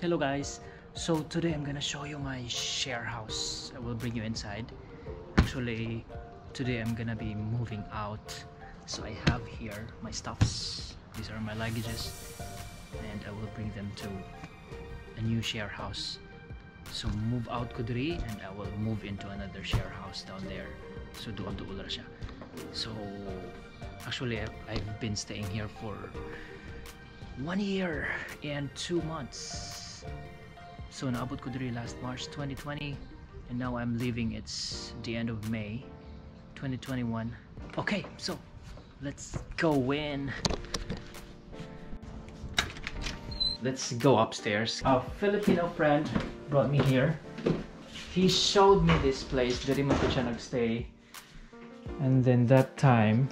hello guys. So today i'm gonna show you my share house. I will bring you inside. Actually today i'm gonna be moving out. So i have here my stuffs. These are my luggages. And i will bring them to a new share house. So move out kudri and i will move into another share house down there. So do duol siya. So actually I've been staying here for one year and two months so naabot ko diri last March 2020 and now I'm leaving. It's the end of May 2021 okay so let's go in. Let's go upstairs. A Filipino friend brought me here. He showed me this place diri man ko siya nagstay. And then that time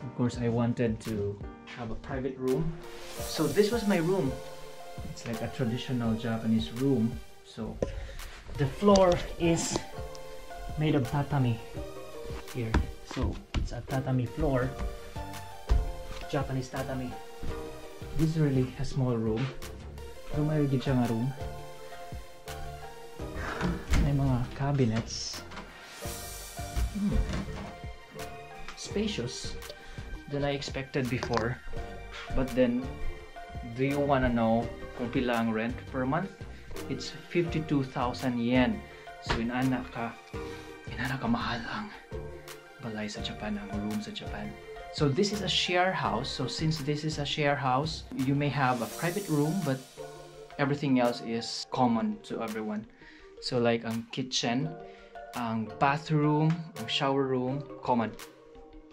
of course I wanted to have a private room. So this was my room it's like a traditional Japanese room so the floor is made of tatami here so it's a tatami floor Japanese tatami this is really a small room may siya nga room may mga cabinets hmm. spacious than I expected before. But then, do you want to know kung rent per month? It's 52,000 yen. So, inana ka, inana ka mahal ang balay sa Japan, ang room sa Japan. So, this is a share house. So, since this is a share house, you may have a private room, but everything else is common to everyone. So, like ang kitchen, ang bathroom, ang shower room, common.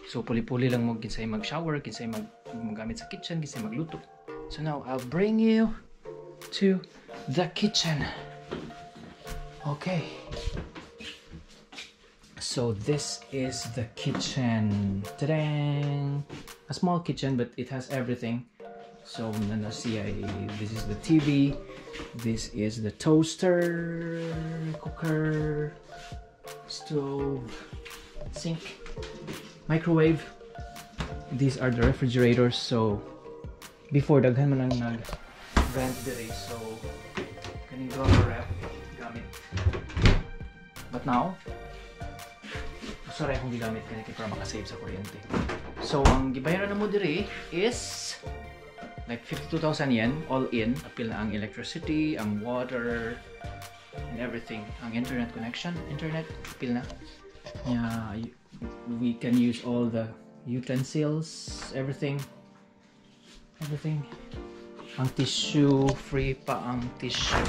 So puli-puli lang mo kinsay mag-shower, kinsay mag magamit sa kitchen, kinsay magluto. So now I'll bring you to the kitchen. Okay. So this is the kitchen. ta A small kitchen but it has everything. So see I this is the TV. This is the toaster, cooker, stove, sink microwave these are the refrigerators so before daghan man ang nag rent diri so kaning ka ref gamit? But now sorry akong gigamit kani kay para makasave sa kuryente. So ang gibayaran mo diri is like 52,000 yen all in apil na ang electricity ang water and everything. Ang internet connection internet apil na. Yeah we can use all the utensils everything everything. Ang tissue free pa ang tissue.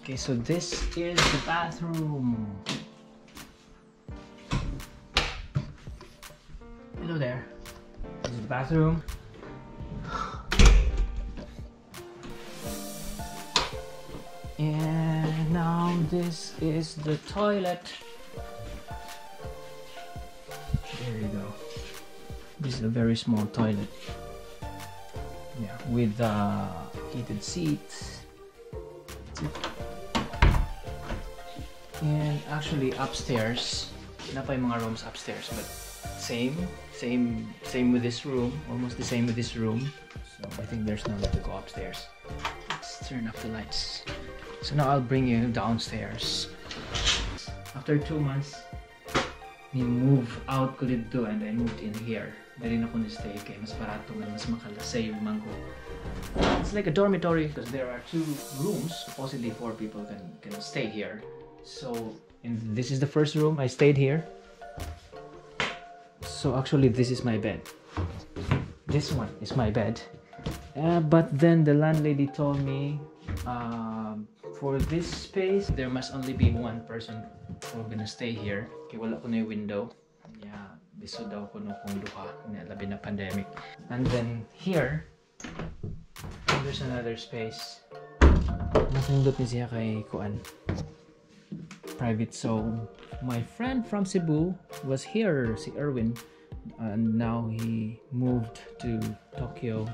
Okay so this is the bathroom. Hello there. This is the bathroom. And now this is the toilet. There you go. This is a very small toilet yeah with uh, heated seats. And actually upstairs na pa yung mga rooms upstairs but same same same with this room almost the same with this room. So I think there's no need to go upstairs. Let's turn off the lights. So now I'll bring you downstairs. After two months ni move out ko dito and I moved in here. Dali na ko ni stay kay mas barato man mas makalasay man ko. It's like a dormitory because there are two rooms. Supposedly four people can can stay here. So and this is the first room. I stayed here. So actually this is my bed. This one is my bed. Uh, but then the landlady told me uh, for this space there must only be one person who gonna stay here. Kay wala ko na yung window. Yeah biso daw ko no kung duha labi na pandemic. And then here there's another space. Nasundot ni siya kay kuan. Private. So my friend from Cebu was here si Erwin and now he moved to Tokyo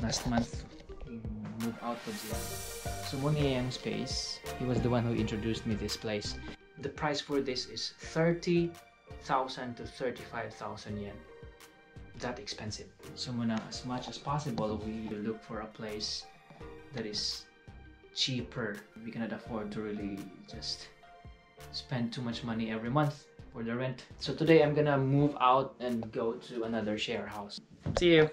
last month he moved out of the so Muniang space. He was the one who introduced me this place. The price for this is 30,000 to 35,000 yen. That expensive. So muna, as much as possible, we look for a place that is cheaper. We cannot afford to really just spend too much money every month for the rent. So today I'm gonna move out and go to another share house. See you!